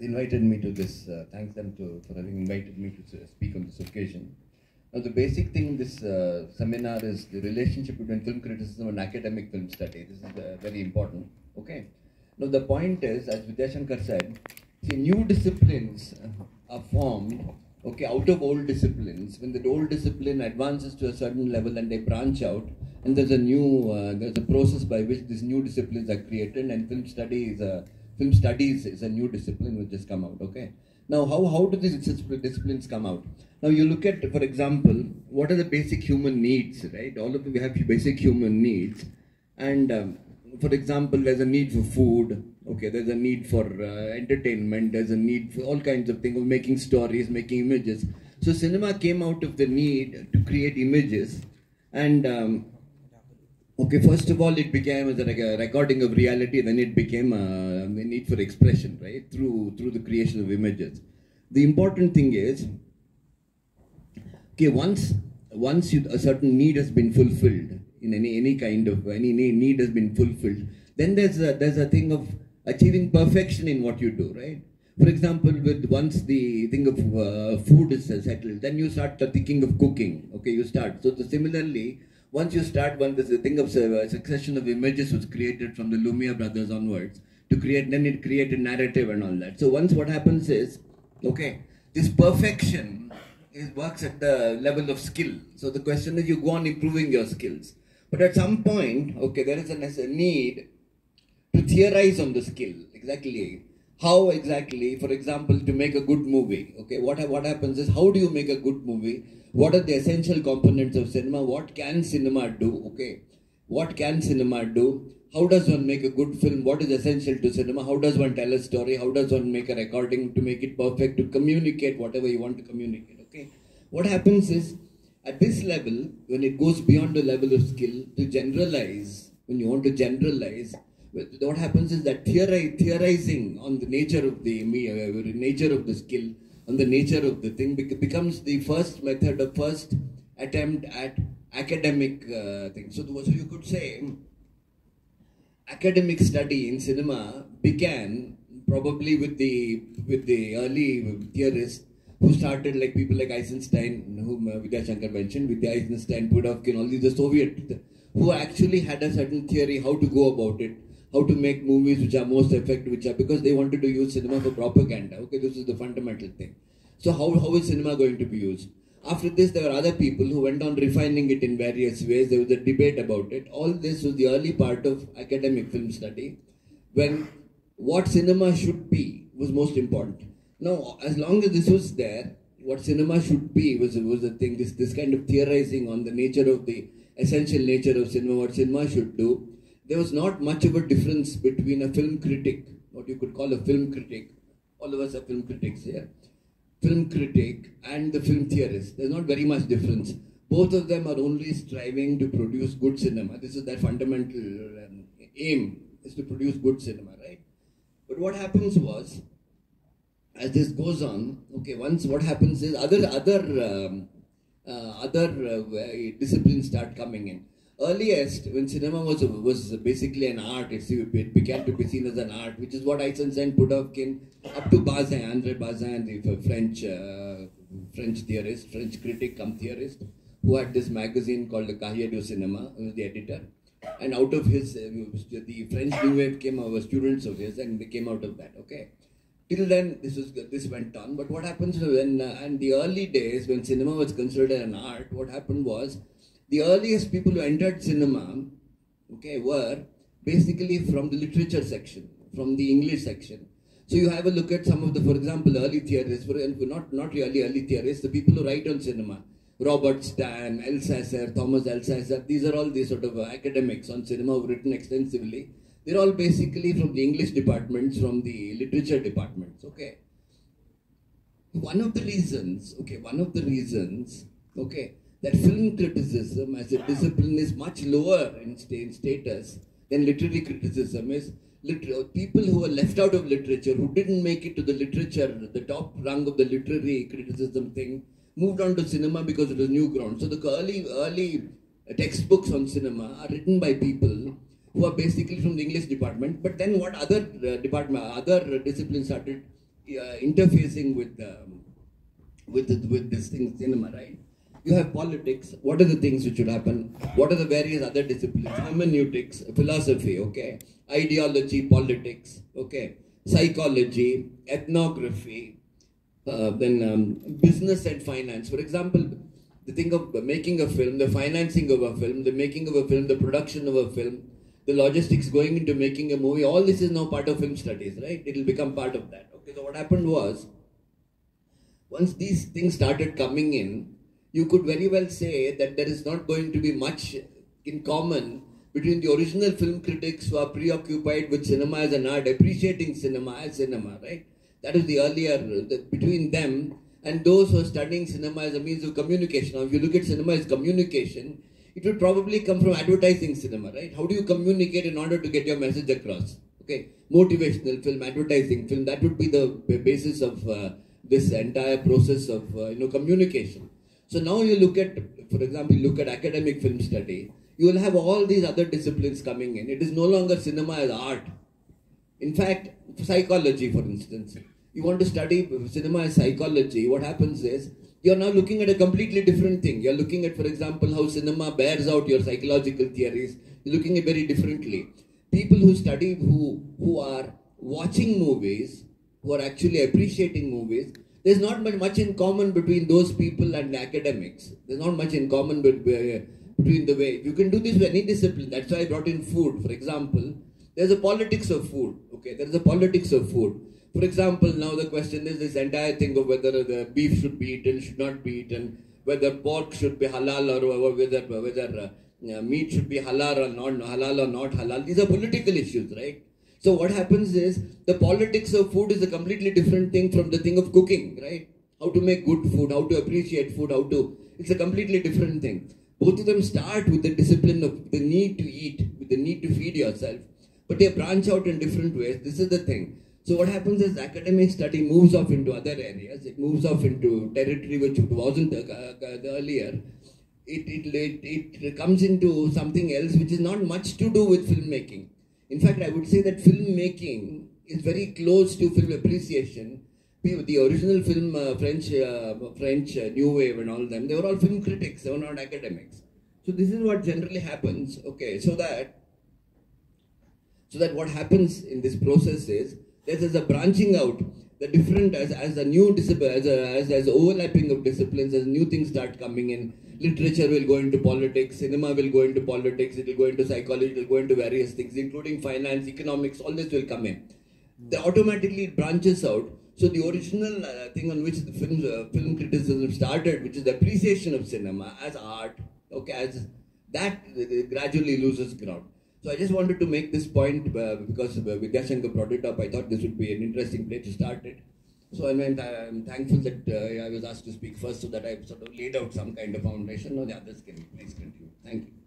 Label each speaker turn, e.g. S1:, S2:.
S1: invited me to this. Uh, thanks them to for having invited me to speak on this occasion. Now, the basic thing in this uh, seminar is the relationship between film criticism and academic film study. This is uh, very important. Okay. Now, the point is, as Vidyashankar said, see, new disciplines uh, are formed. Okay, out of old disciplines, when the old discipline advances to a certain level and they branch out, and there's a new, uh, there's a process by which these new disciplines are created, and film study is a film studies is a new discipline which has come out. Okay. Now, how, how do these disciplines come out? Now, you look at, for example, what are the basic human needs, right? All of them, we have basic human needs. And um, for example, there's a need for food, okay, there's a need for uh, entertainment, there's a need for all kinds of things, of making stories, making images. So, cinema came out of the need to create images. And um, Okay, first of all, it became as a, recording of reality. Then it became a, need for expression, right? Through through the creation of images. The important thing is, okay, once once you, a certain need has been fulfilled in any any kind of any need has been fulfilled, then there's a there's a thing of achieving perfection in what you do, right? For example, with once the thing of uh, food is settled, then you start thinking of cooking. Okay, you start. So the, similarly, once you start, one a thing of a uh, succession of images was created from the Lumière brothers onwards to create. Then it created narrative and all that. So once what happens is, okay, this perfection is works at the level of skill. So the question is, you go on improving your skills, but at some point, okay, there is a, a need to theorize on the skill exactly how exactly for example to make a good movie okay? What what happens is how do you make a good movie? What are the essential components of cinema? What can cinema do okay? What can cinema do? How does one make a good film? What is essential to cinema? How does one tell a story? How does one make a recording to make it perfect to communicate whatever you want to communicate okay? What happens is at this level when it goes beyond the level of skill to generalize when you want to generalize what happens is that theori- theorizing on the nature of the uh, nature of the skill, on the nature of the thing, bec- becomes the first method, the first attempt at academic uh, thing. So, so you could say academic study in cinema began probably with the with the early theorists who started like people like Eisenstein, whom uh, Vidya Shankar mentioned, Vidya Eisenstein, Pudovkin, all these the Soviet, who actually had a certain theory how to go about it, how to make movies which are most effective, which are because they wanted to use cinema for propaganda. Okay, this is the fundamental thing. So how, how is cinema going to be used? After this, there were other people who went on refining it in various ways. There was a debate about it. All this was the early part of academic film study, when what cinema should be was most important. Now, as long as this was there, what cinema should be was was a thing. This this kind of theorizing on the nature of the essential nature of cinema, what cinema should do. There was not much of a difference between a film critic, what you could call a film critic. All of us are film critics here. Film critic and the film theorist. There's not very much difference. Both of them are only striving to produce good cinema. This is their fundamental um, aim is to produce good cinema, right? But what happens was, as this goes on, okay, once what happens is other other um, uh, other uh, disciplines start coming in. Earliest, when cinema was was basically an art, it began to be seen as an art, which is what Eisenstein Pudovkin, up in up to Bazin, André Bazin, the French uh, French theorist, French critic, come theorist, who had this magazine called the Cahiers du Cinema, was the editor. And out of his, uh, the French New Wave came over students of his, and they came out of that. Okay, till then this was this went on. But what happens when uh, and the early days when cinema was considered an art, what happened was the earliest people who entered cinema, okay, were basically from the literature section, from the English section. So you have a look at some of the, for example, early theorists, for not not really early theorists, the people who write on cinema. Robert Stam, Elsaesser, Thomas Elsaesser, these are all these sort of uh, academics on cinema who've written extensively. They're all basically from the English departments, from the literature departments, okay? One of the reasons, okay, one of the reasons, okay, that film criticism as a discipline is much lower in, in status than literary criticism is liter- people who were left out of literature, who didn't make it to the literature, the top rung of the literary criticism thing, moved on to cinema because it was new ground. So the early, early textbooks on cinema are written by people who are basically from the English department. But then what other uh, department, other disciplines started uh, interfacing with um, with with this thing, cinema, right? You have politics. What are the things which should happen? What are the various other disciplines? Hermeneutics, philosophy, okay, ideology, politics, okay, psychology, ethnography, uh, then um, business and finance. For example, the thing of making a film, the financing of a film, the making of a film, the production of a film, the logistics going into making a movie, all this is now part of film studies, right? It will become part of that. Okay, so what happened was, once these things started coming in, you could very well say that there is not going to be much in common between the original film critics who are preoccupied with cinema as an art, appreciating cinema as cinema, right? That is the earlier, the, between them and those who are studying cinema as a means of communication. Now, if you look at cinema as communication, it would probably come from advertising cinema, right? How do you communicate in order to get your message across? Okay, motivational film, advertising film, that would be the basis of uh, this entire process of uh, you know communication. So now you look at, for example, you look at academic film study. You will have all these other disciplines coming in. It is no longer cinema as art. In fact, psychology, for instance, you want to study cinema as psychology. What happens is you're now looking at a completely different thing. You're looking at, for example, how cinema bears out your psychological theories. You're looking at very differently. People who study, who who are watching movies, who are actually appreciating movies, there's not much in common between those people and academics. There's not much in common between the way you can do this with any discipline. That's why I brought in food. For example, there's a politics of food. Okay, there is a politics of food. For example, now the question is this entire thing of whether the beef should be eaten, should not be eaten, whether pork should be halal or whether whether uh, meat should be halal or not halal or not halal. These are political issues, right? So what happens is the politics of food is a completely different thing from the thing of cooking, right? How to make good food, how to appreciate food, how to it's a completely different thing. Both of them start with the discipline of the need to eat, with the need to feed yourself, but they branch out in different ways. This is the thing. So what happens is academic study moves off into other areas. It moves off into territory which wasn't uh, uh, earlier. It, it, it, it comes into something else which is not much to do with filmmaking. In fact, I would say that filmmaking is very close to film appreciation. The original film, uh, French, uh, French uh, New Wave and all them, they were all film critics, they were not academics. So this is what generally happens. Okay, so that so that what happens in this process is there is a branching out, the different as, as a new discipline, as, as, as overlapping of disciplines, as new things start coming in. Literature will go into politics, cinema will go into politics, it will go into psychology, it will go into various things, including finance, economics, all this will come in. The automatically it branches out. So the original uh, thing on which the film, uh, film criticism started, which is the appreciation of cinema as art, okay, as that uh, gradually loses ground. So I just wanted to make this point uh, because uh, Vidyashankar brought it up. I thought this would be an interesting place to start it. So I mean, I'm thankful that uh, I was asked to speak first so that I've sort of laid out some kind of foundation. Now the others can please continue. Thank you.